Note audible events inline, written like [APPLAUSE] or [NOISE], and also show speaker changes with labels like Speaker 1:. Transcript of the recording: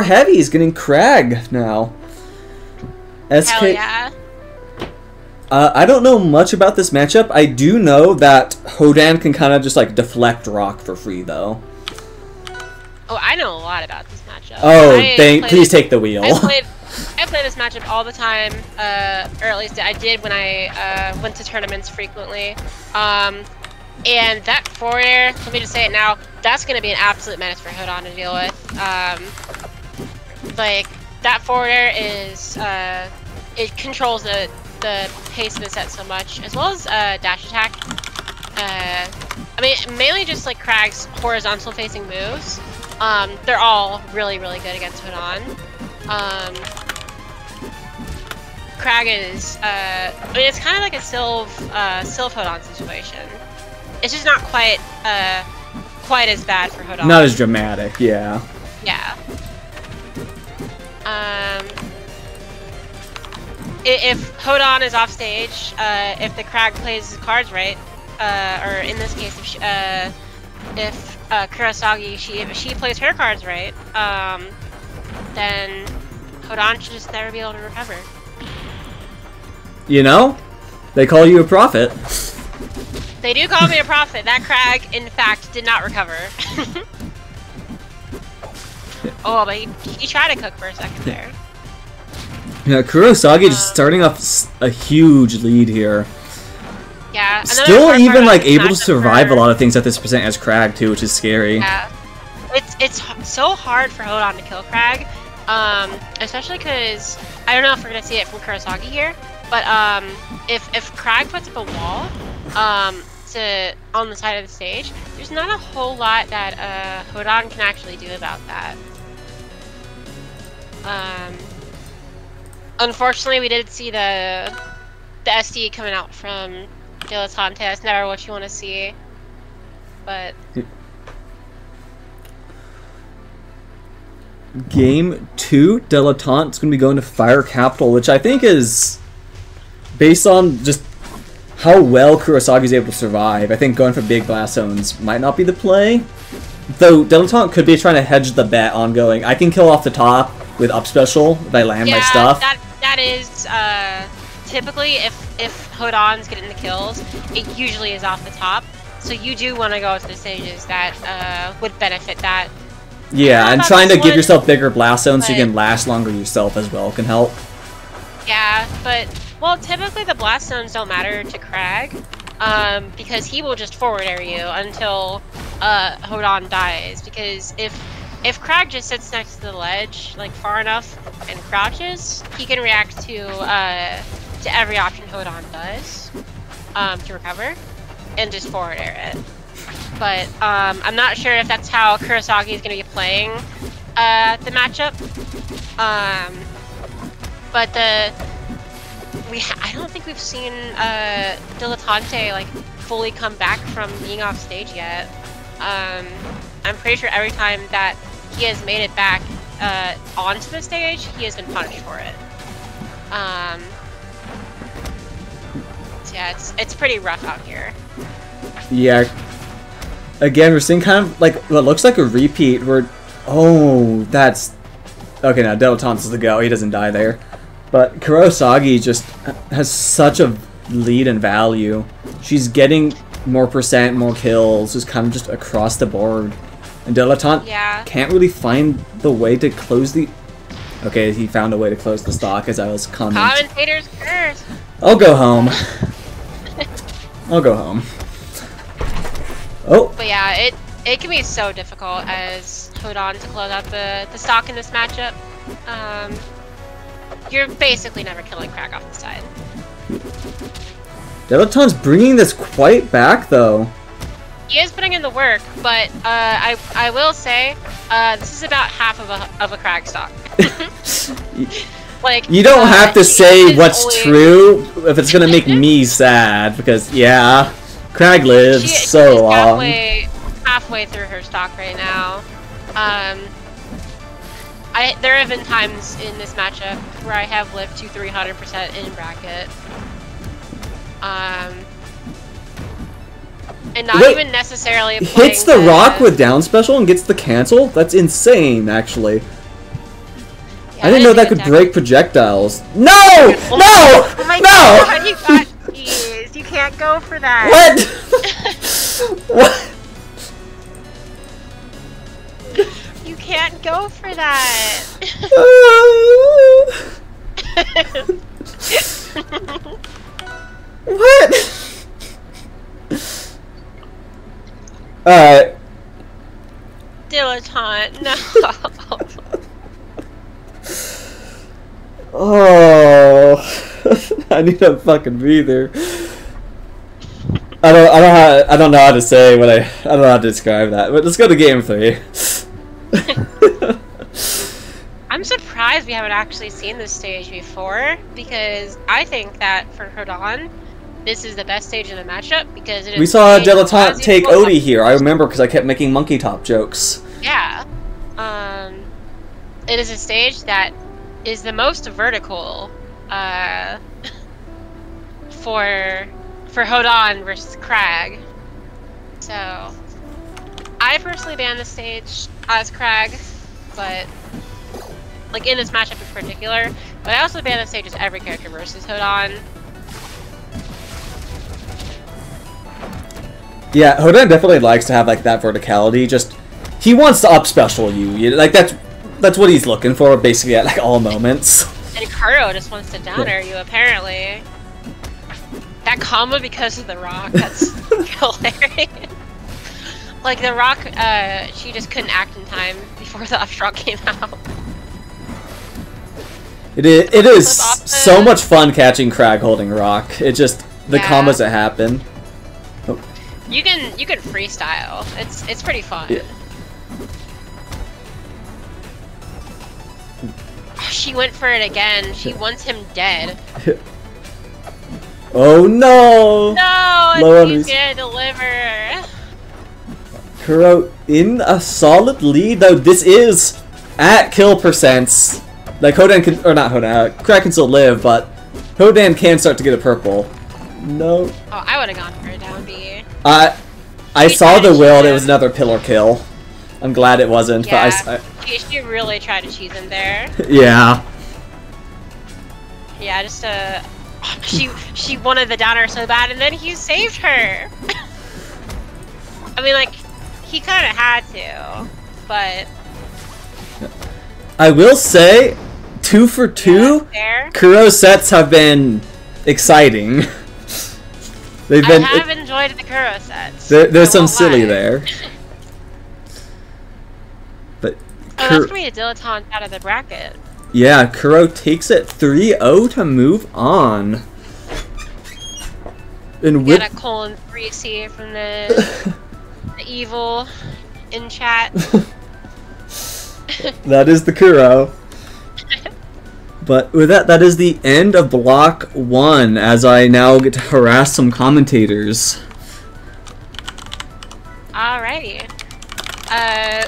Speaker 1: heavy is getting Kragg now.
Speaker 2: SK Hell yeah.
Speaker 1: Uh, I don't know much about this matchup. I do know that Hodan can kind of just like deflect rock for free though.
Speaker 2: Oh, I know a lot about this matchup.
Speaker 1: Oh, thank, please take the wheel.
Speaker 2: I [LAUGHS] played, I play this matchup all the time, uh, or at least I did when I uh, went to tournaments frequently. Um, and that forward air, let me just say it now, that's going to be an absolute menace for Hodan to deal with. Um, like that forward air is uh, it controls the the pace of the set so much, as well as uh, dash attack. Uh, I mean, mainly just like Kragg's horizontal facing moves. Um, they're all really, really good against Hodan. Um, Kragg is, uh, I mean, it's kind of like a Sylve, uh, Sylve Hodan situation. It's just not quite, uh, quite as bad for Hodan.
Speaker 1: Not as dramatic, yeah.
Speaker 2: Yeah. Um, if Hodan is off stage, uh, if the Kragg plays his cards right, uh, or in this case, if she, uh, if uh, KuroUsagi she if she plays her cards right, um, then Hodan should just never be able to recover.
Speaker 1: You know, they call you a prophet.
Speaker 2: They do call me a prophet. That Kragg, in fact, did not recover. [LAUGHS] [LAUGHS] Oh, but he, he tried to cook for a second there. [LAUGHS]
Speaker 1: Yeah, KuroUsagi just uh, starting off a huge lead here.
Speaker 2: Yeah.
Speaker 1: Still even like able to survive a lot of things at this percent as Kragg too, which is scary.
Speaker 2: Yeah. It's it's so hard for Hodan to kill Kragg, um, especially because I don't know if we're gonna see it from KuroUsagi here, but um, if if Kragg puts up a wall, um, to on the side of the stage, there's not a whole lot that uh, Hodan can actually do about that. Um, unfortunately, we did see the the SD coming out from Dilettante. That's never what you want to see. But
Speaker 1: game two, Dilettante's going to be going to Fire Capital, which I think is based on just how well KuroUsagi's able to survive. I think going for big blast zones might not be the play. Though Dilettante could be trying to hedge the bet on going, I can kill off the top with up special if I land
Speaker 2: yeah,
Speaker 1: my stuff.
Speaker 2: That that is uh, typically if if Hodan's getting the kills, it usually is off the top. So you do want to go to the stages that uh, would benefit that.
Speaker 1: Yeah, and trying to one, give yourself bigger blast zones so you can last longer yourself as well can help.
Speaker 2: Yeah, but well, typically the blast zones don't matter to Kragg, um, because he will just forward air you until uh, Hodan dies. Because if if Kragg just sits next to the ledge, like far enough, and crouches, he can react to uh, to every option Hodan does um, to recover, and just forward air it. But um, I'm not sure if that's how KuroUsagi is going to be playing uh, the matchup. Um, but the we I don't think we've seen uh, Dilettante like fully come back from being off stage yet. Um, I'm pretty sure every time that he has made it back uh, onto the stage, he has been punished for it. Um, yeah, it's it's pretty rough out here.
Speaker 1: Yeah. Again, we're seeing kind of like what looks like a repeat. Where, oh, that's okay. Now Dilettante's the go. He doesn't die there, but KuroUsagi just has such a lead and value. She's getting more percent, more kills, just kind of just across the board. And Dilettante
Speaker 2: yeah.
Speaker 1: can't really find the way to close the... Okay, he found a way to close the stock as I was commenting.
Speaker 2: Commentators curse!
Speaker 1: I'll go home. I'll go home. Oh!
Speaker 2: But yeah, it it can be so difficult as Hodan to close out the, the stock in this matchup. Um, you're basically never killing Kragg off the side.
Speaker 1: Dilettante's bringing this quite back, though.
Speaker 2: He is putting in the work, but uh, I I will say uh, this is about half of a of a Kragg stock. [LAUGHS] like
Speaker 1: you don't uh, have to say what's only... true if it's gonna make me sad because yeah, Kragg lives she, so long.
Speaker 2: Halfway, halfway through her stock right now. Um, I there have been times in this matchup where I have lived to 300% in bracket. Um, and not Wait, even necessarily
Speaker 1: hits the, rock with down special and gets the cancel? That's insane, actually. I didn't know that could break projectiles. No! No!
Speaker 2: Oh my
Speaker 1: no!
Speaker 2: god, oh you [LAUGHS] got these. You can't go for that.
Speaker 1: What? [LAUGHS] what?
Speaker 2: You can't go for that. [LAUGHS]
Speaker 1: what? Alright.
Speaker 2: Dilettante, no. [LAUGHS]
Speaker 1: Oh, [LAUGHS] I need a fucking breather. I don't, I don't, how, I don't know how to say what I, I don't know how to describe that. But let's go to game three. [LAUGHS]
Speaker 2: I'm surprised we haven't actually seen this stage before because I think that for Hodan, this is the best stage of the matchup because it is
Speaker 1: we saw Dilettante take Odie here. I remember because I kept making monkey top jokes.
Speaker 2: Yeah. Um, it is a stage that is the most vertical uh, [LAUGHS] for for Hodan versus Kragg. So, I personally ban the stage as Kragg, but like in this matchup in particular. But I also ban the stage as every character versus Hodan.
Speaker 1: Yeah, Hodan definitely likes to have like that verticality. Just he wants to up special you. you like that's that's what he's looking for basically at like all moments.
Speaker 2: And Kuro just wants to downer you, apparently. That combo because of the rock, that's [LAUGHS] hilarious. Like, the rock, uh, she just couldn't act in time before the upstroke came out.
Speaker 1: It is, it is
Speaker 2: Flip off the-
Speaker 1: so much fun catching Kragg holding rock. It just the
Speaker 2: Yeah.
Speaker 1: combos that happen.
Speaker 2: You can, you can freestyle. It's, it's pretty fun.
Speaker 1: Yeah.
Speaker 2: She went for it again. She wants him dead. [LAUGHS]
Speaker 1: Oh no!
Speaker 2: No, he's gonna deliver.
Speaker 1: Kuro in a solid lead though. This is at kill percents. Like Hodan can or not Hodan, uh, Kragg can still live, but Hodan can start to get a purple. No.
Speaker 2: Oh, I would have gone for a down B.
Speaker 1: I I saw the will. It was another pillar kill. I'm glad it wasn't.
Speaker 2: Yeah,
Speaker 1: But I,
Speaker 2: she, she really tried to cheese him there.
Speaker 1: I, [LAUGHS] yeah.
Speaker 2: Yeah, just uh, she she wanted the downer so bad, and then he saved her. [LAUGHS] I mean, like he kind of had to, but
Speaker 1: I will say, two for two.
Speaker 2: yeah, there.
Speaker 1: Kuro sets have been exciting. [LAUGHS] They've
Speaker 2: I
Speaker 1: been.
Speaker 2: have enjoyed the Kuro sets.
Speaker 1: there, there's
Speaker 2: I
Speaker 1: some silly
Speaker 2: lie.
Speaker 1: there. [LAUGHS] But
Speaker 2: Oh,
Speaker 1: Kur-
Speaker 2: that's gonna be a dilettante out of the bracket.
Speaker 1: yeah, Kuro takes it 3-0 to move on. And
Speaker 2: We
Speaker 1: with
Speaker 2: got a colon three C from the, [LAUGHS] the evil in chat. [LAUGHS]
Speaker 1: that is the Kuro. But with that, that is the end of block one. As I now get to harass some commentators.
Speaker 2: Alrighty. Uh,